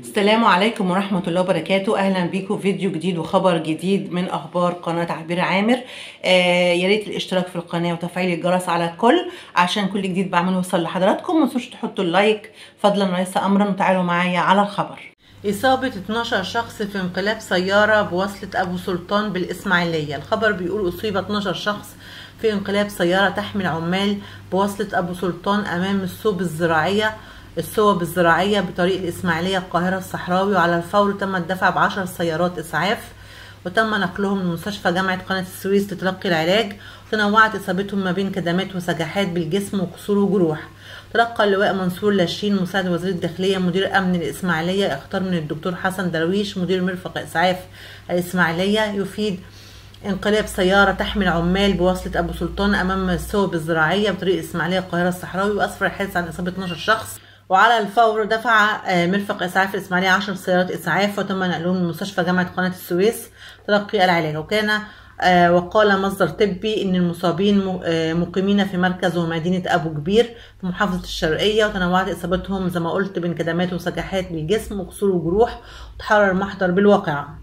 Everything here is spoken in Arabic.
السلام عليكم ورحمة الله وبركاته. أهلا بيكم فيديو جديد وخبر جديد من أخبار قناة عبير عامر. آه يا ريت الاشتراك في القناة وتفعيل الجرس على الكل عشان كل جديد بعمله يوصل لحضراتكم. ما تنسوش تحطوا اللايك فضلا وليس أمرا وتعالوا معايا على الخبر. إصابة 12 شخص في انقلاب سيارة بوصلة أبو سلطان بالإسماعيلية. الخبر بيقول أصيب 12 شخص في انقلاب سيارة تحمل عمال بوصلة أبو سلطان أمام الصوب الزراعية الصوب الزراعية بطريق الإسماعيلية القاهرة الصحراوي وعلى الفور تم الدفع بعشر سيارات إسعاف وتم نقلهم لمستشفى جامعة قناة السويس لتلقي العلاج وتنوعت إصابتهم ما بين كدمات وسجحات بالجسم وكسور وجروح. تلقى اللواء منصور لاشين مساعد وزير الداخلية مدير أمن الإسماعيلية إختار من الدكتور حسن درويش مدير مرفق إسعاف الإسماعيلية. يفيد انقلاب سيارة تحمل عمال بوصلة أبو سلطان أمام الصوب الزراعية بطريق الإسماعيلية القاهرة الصحراوي وأسفر الحادث عن إصابة 12 شخص. وعلى الفور دفع مرفق إسعاف الإسماعيلية 10 سيارات إسعاف وتم نقلهم لمستشفى جامعة قناة السويس تلقي العلاج. وكان وقال مصدر طبي إن المصابين مقيمين في مركز ومدينه أبو كبير في محافظة الشرقية وتنوعت إصابتهم زي ما قلت بين كدمات وسجحات بالجسم وكسور وجروح وتحرر المحضر بالواقعه